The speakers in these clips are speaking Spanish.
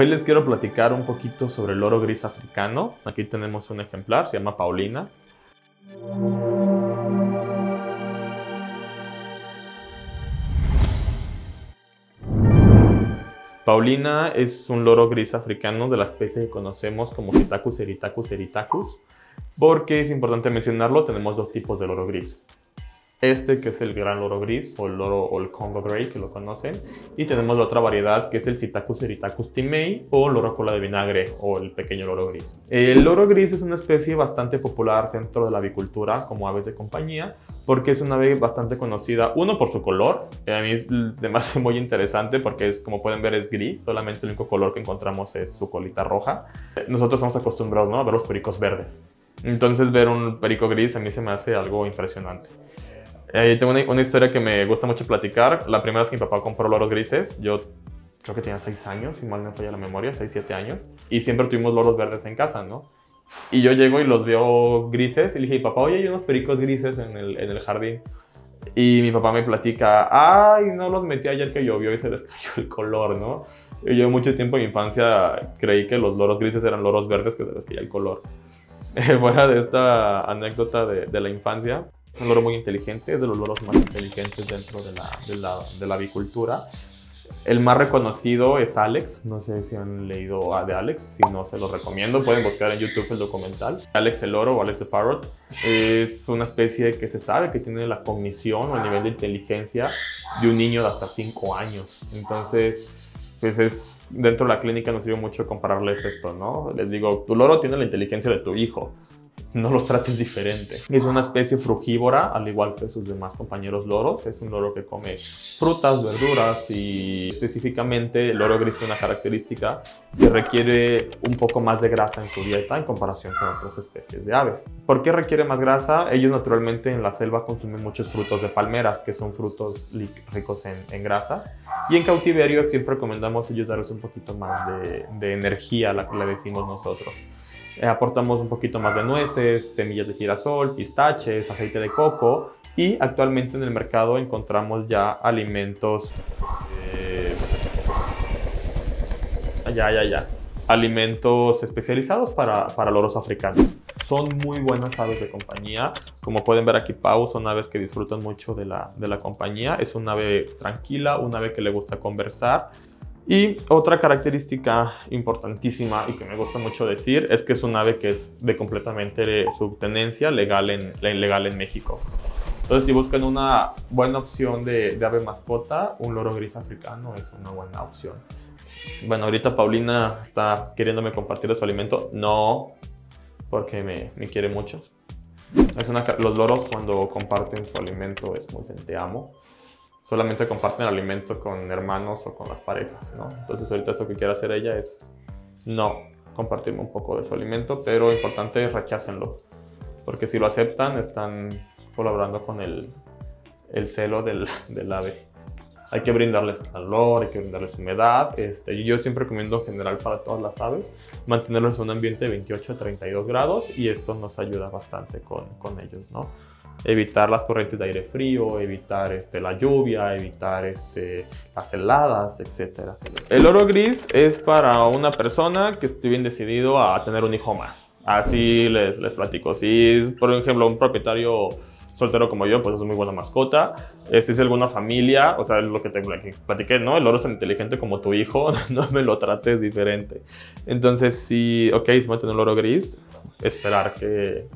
Hoy les quiero platicar un poquito sobre el loro gris africano. Aquí tenemos un ejemplar, se llama Paulina. Paulina es un loro gris africano de la especie que conocemos como Citacus eritacus eritacus, porque es importante mencionarlo, tenemos dos tipos de loro gris. Este que es el gran loro gris o el loro o el Congo Grey que lo conocen. Y tenemos la otra variedad que es el Citacus eritacus timei o loro cola de vinagre o el pequeño loro gris. El loro gris es una especie bastante popular dentro de la avicultura como aves de compañía porque es una ave bastante conocida, uno por su color, que a mí es demasiado muy interesante porque es como pueden ver es gris, solamente el único color que encontramos es su colita roja. Nosotros estamos acostumbrados ¿no? a ver los pericos verdes. Entonces ver un perico gris a mí se me hace algo impresionante. Eh, tengo una, historia que me gusta mucho platicar. La primera vez que mi papá compró loros grises, yo creo que tenía 6 años, si mal no falla la memoria, 6, 7 años. Y siempre tuvimos loros verdes en casa, ¿no? Y yo llego y los veo grises y le dije, papá, oye, hay unos pericos grises en el, en el jardín. Y mi papá me platica, ay, no los metí ayer que llovió y se les cayó el color, ¿no? Y yo mucho tiempo en mi infancia creí que los loros grises eran loros verdes que se les caía el color. fuera de esta anécdota de, de la infancia, un loro muy inteligente, es de los loros más inteligentes dentro de la, de la, de la avicultura. El más reconocido es Alex, no sé si han leído de Alex, si no se lo recomiendo, pueden buscar en YouTube el documental. Alex el loro o Alex the Parrot es una especie que se sabe que tiene la cognición o el nivel de inteligencia de un niño de hasta 5 años. Entonces, pues es, dentro de la clínica nos sirve mucho compararles esto, ¿no? Les digo, tu loro tiene la inteligencia de tu hijo, no los trates diferente. Es una especie frugívora, al igual que sus demás compañeros loros. Es un loro que come frutas, verduras y específicamente el loro gris tiene una característica que requiere un poco más de grasa en su dieta en comparación con otras especies de aves. ¿Por qué requiere más grasa? Ellos naturalmente en la selva consumen muchos frutos de palmeras, que son frutos ricos en, grasas. Y en cautiverio siempre recomendamos ellos darles un poquito más de, de energía, la que le decimos nosotros. Eh, aportamos un poquito más de nueces, semillas de girasol, pistaches, aceite de coco y actualmente en el mercado encontramos ya alimentos... Eh, ya, ya, ya. Alimentos especializados para, para loros africanos. Son muy buenas aves de compañía. Como pueden ver aquí, Pau son aves que disfrutan mucho de la, de la compañía. Es una ave tranquila, una ave que le gusta conversar y otra característica importantísima y que me gusta mucho decir es que es un ave que es de completamente subtenencia legal en, legal en México. Entonces, si buscan una buena opción de, de, ave mascota, un loro gris africano es una buena opción. Bueno, ahorita Paulina está queriéndome compartir su alimento. No, porque me, me quiere mucho. Es una, los loros cuando comparten su alimento es muy te amo solamente comparten alimento con hermanos o con las parejas, ¿no? Entonces ahorita esto que quiere hacer ella es no compartirme un poco de su alimento, pero importante es rechácenlo, porque si lo aceptan están colaborando con el, el celo del, del, ave. Hay que brindarles calor, hay que brindarles humedad. Este, yo siempre recomiendo en general para todas las aves mantenerlos en un ambiente de 28 a 32 grados y esto nos ayuda bastante con, con ellos, ¿no? Evitar las corrientes de aire frío, evitar este, la lluvia, evitar este, las heladas, etc. El oro gris es para una persona que esté bien decidido a tener un hijo más. Así les, les platico. Si por ejemplo, un propietario soltero como yo, pues es muy buena mascota. Este, si alguna familia, o sea, es lo que te platiqué, ¿no? El oro es tan inteligente como tu hijo, no me lo trates diferente. Entonces, si, ok, si voy a tener el oro gris, esperar que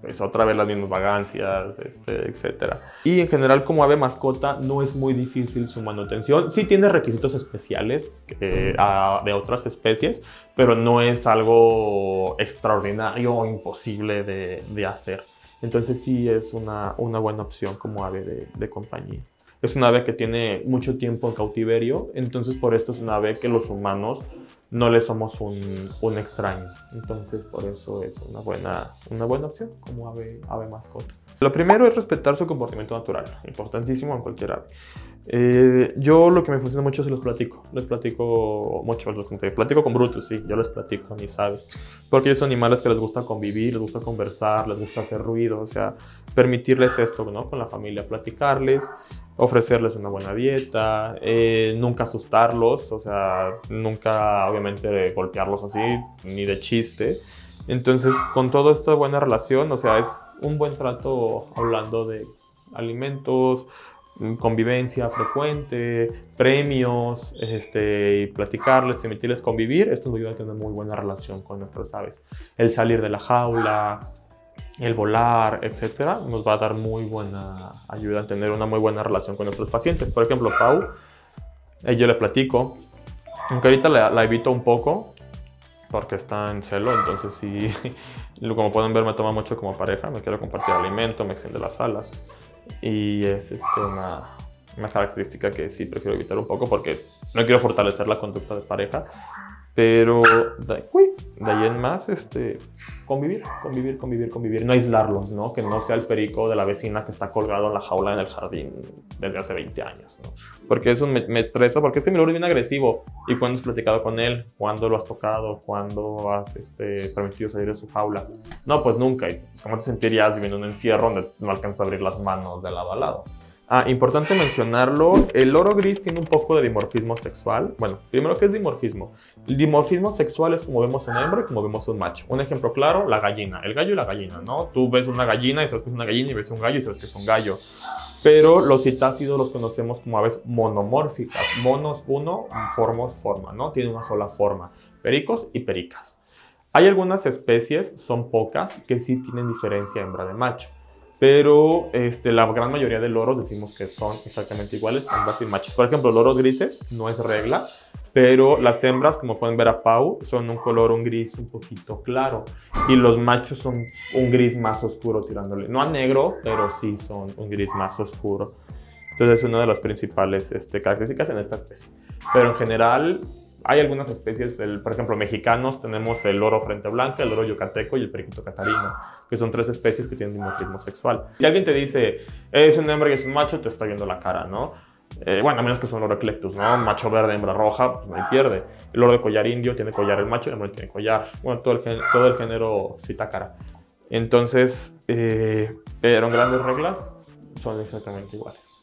pues otra vez las mismas vagancias, este, etc. Y en general como ave mascota no es muy difícil su manutención. Sí tiene requisitos especiales de otras especies, pero no es algo extraordinario o imposible de, de hacer. Entonces sí es una, una buena opción como ave de, de compañía. Es una ave que tiene mucho tiempo en cautiverio, entonces por esto es una ave que los humanos no le somos un, un, extraño. Entonces, por eso es una buena, una buena opción como ave, ave mascota. Lo primero es respetar su comportamiento natural, importantísimo en cualquier ave. Eh, yo lo que me funciona mucho es los platico. Les platico mucho. Los platico con Brutus, sí, yo les platico, ni sabes. Porque ellos son animales que les gusta convivir, les gusta conversar, les gusta hacer ruido. O sea, permitirles esto, ¿no? Con la familia, platicarles, ofrecerles una buena dieta, eh, nunca asustarlos, o sea, nunca, obviamente, golpearlos así, ni de chiste. Entonces, con toda esta buena relación, o sea, es un buen trato hablando de alimentos, convivencia frecuente, premios, este, y platicarles, permitirles convivir, esto nos ayuda a tener muy buena relación con nuestras aves. El salir de la jaula, el volar, etcétera, nos va a dar muy buena ayuda a tener una muy buena relación con nuestros pacientes. Por ejemplo, Pau, eh, yo le platico, aunque ahorita la, la evito un poco, porque está en celo, entonces sí, como pueden ver me toma mucho como pareja, me quiero compartir alimento, me extiende las alas y es este, una, característica que sí prefiero evitar un poco porque no quiero fortalecer la conducta de pareja, pero uy, de ahí en más, este, convivir, convivir, convivir, convivir. No aislarlos, ¿no? Que no sea el perico de la vecina que está colgado en la jaula en el jardín desde hace 20 años, ¿no? Porque eso me, me estresa, porque este mi es bien agresivo. ¿Y cuando has platicado con él? ¿Cuándo lo has tocado? ¿Cuándo has este, permitido salir de su jaula? No, pues nunca. ¿Cómo te sentirías viviendo un encierro donde no alcanzas a abrir las manos de lado a lado? Ah, importante mencionarlo, el loro gris tiene un poco de dimorfismo sexual. Bueno, primero, ¿qué es dimorfismo? El dimorfismo sexual es como vemos un hembra y como vemos un macho. Un ejemplo claro, la gallina, el gallo y la gallina, ¿no? Tú ves una gallina y sabes que es una gallina y ves un gallo y sabes que es un gallo. Pero los citácidos los conocemos como aves monomórficas. Monos, uno, formos, forma, ¿no? Tiene una sola forma. Pericos y pericas. Hay algunas especies, son pocas, que sí tienen diferencia hembra de macho pero este, la gran mayoría de loros decimos que son exactamente iguales, hembras y machos. Por ejemplo, loros grises no es regla, pero las hembras, como pueden ver a Pau, son un color, un gris un poquito claro, y los machos son un gris más oscuro tirándole, no a negro, pero sí son un gris más oscuro. Entonces es una de las principales este, características en esta especie. Pero en general, hay algunas especies, por ejemplo, mexicanos, tenemos el oro frente blanca, el oro yucateco y el periquito catarino, que son tres especies que tienen dimorfismo sexual. Si alguien te dice, es un hembra y es un macho, te está viendo la cara, ¿no? Eh, bueno, a menos que un oro eclectus, ¿no? Macho verde, hembra roja, pues no hay pierde. El oro de collar indio tiene collar el macho y el hembra tiene collar. Bueno, todo el, todo el género cara. Entonces, eh, pero en grandes reglas son exactamente iguales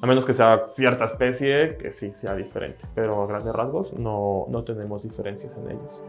a menos que sea cierta especie que sí sea diferente, pero a grandes rasgos no, no tenemos diferencias en ellos.